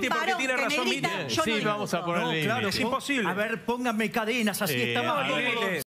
límite porque tiene que razón grita, Miriam. yo Sí, no vamos a poner No, límite. claro, Es imposible. A ver, pónganme cadenas, así Eh, estamos a ver.